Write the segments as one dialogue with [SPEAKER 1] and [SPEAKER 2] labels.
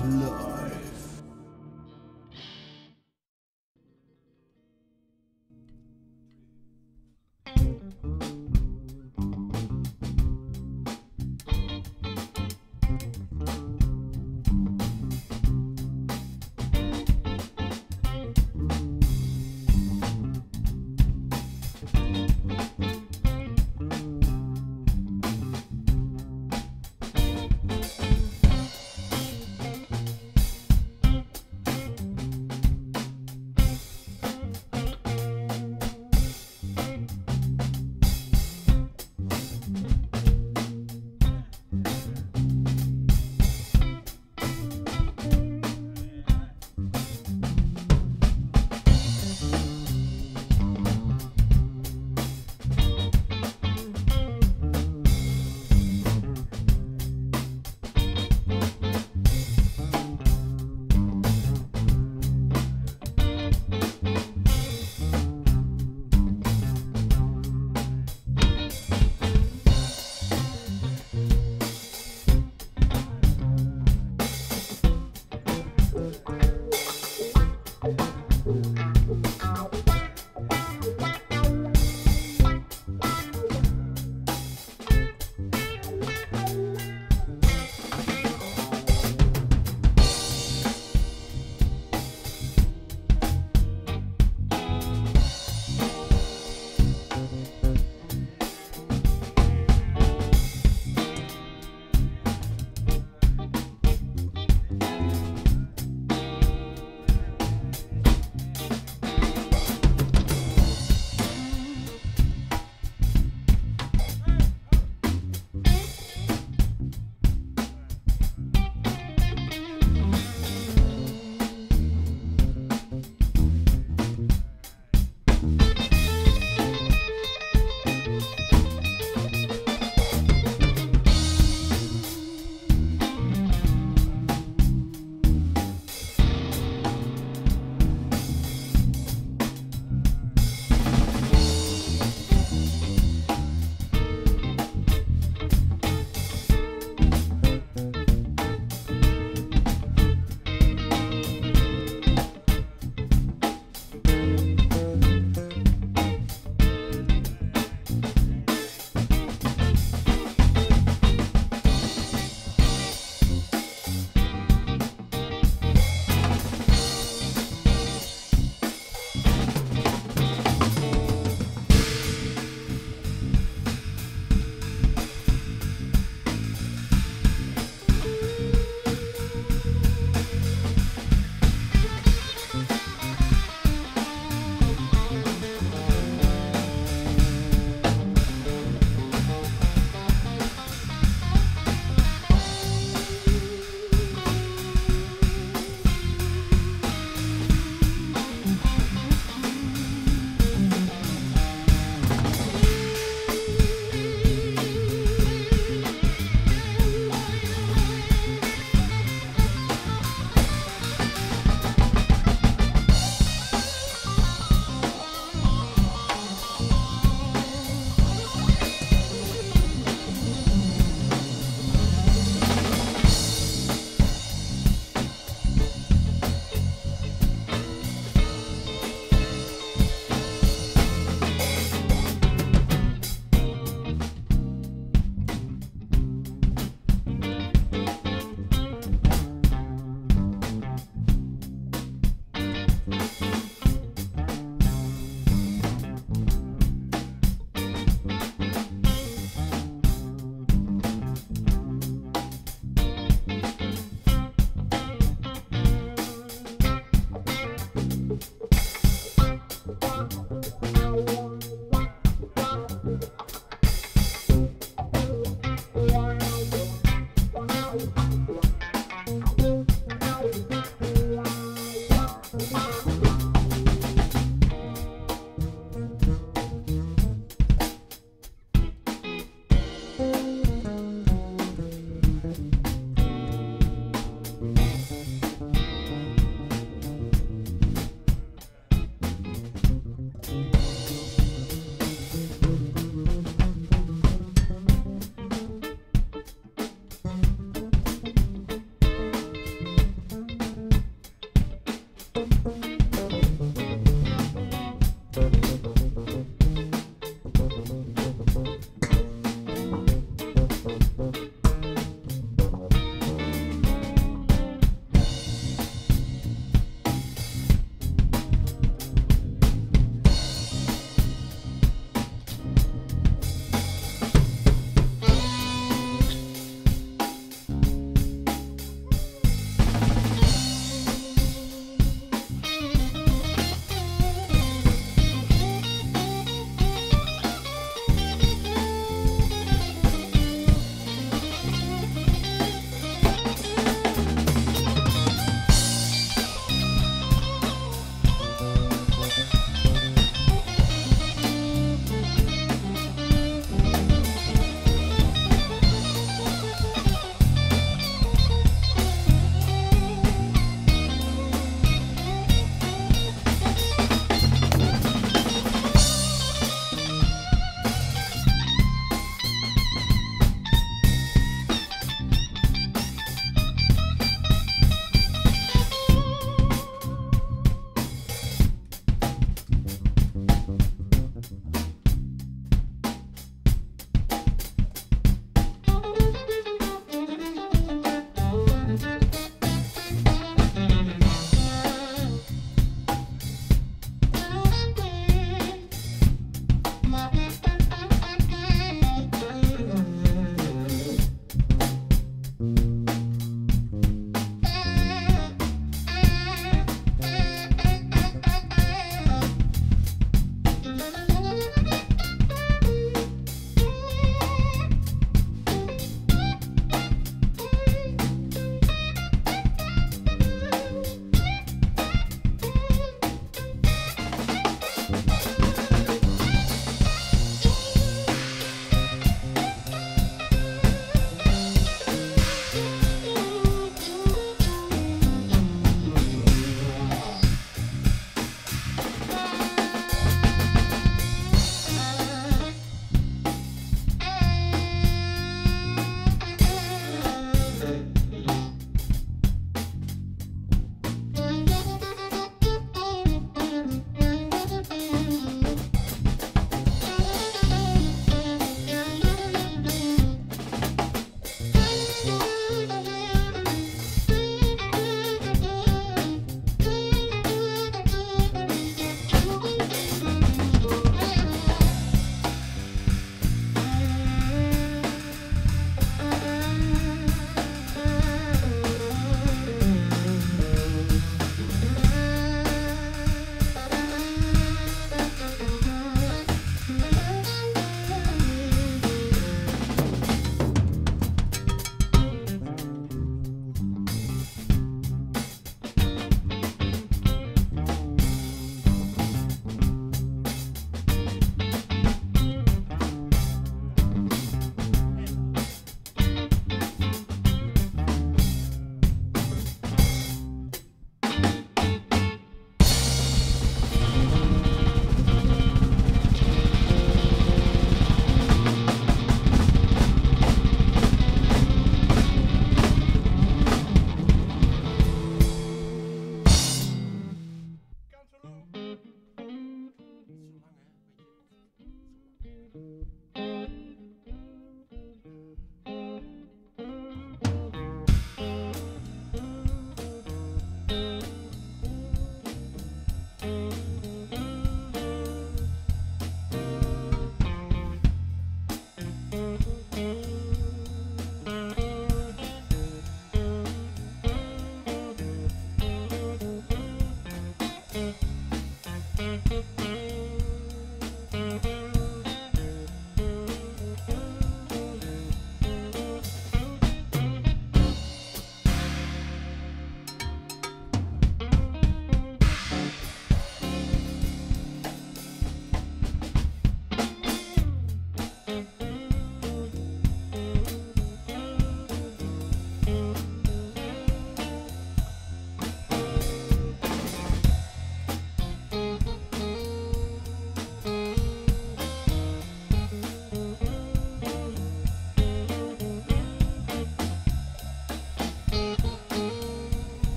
[SPEAKER 1] much love.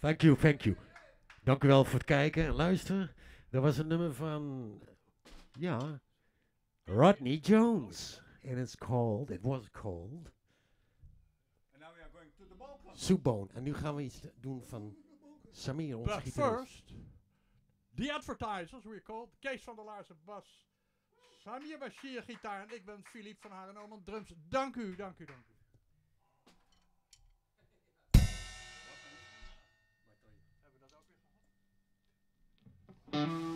[SPEAKER 2] Thank you, thank you. Dank u wel voor het kijken en luisteren. Dat was een nummer van, ja, Rodney Jones. And it's called, it was called,
[SPEAKER 3] And now we are going to the Balkan.
[SPEAKER 2] Soepbone. En nu gaan we iets doen van Samir, onze
[SPEAKER 4] But first, the advertisers, we called. Kees van der Laarse bas. Samir Bashir gitaar en ik ben Philippe van Haren drums. Dank u, dank u, dank u. Mm-hmm.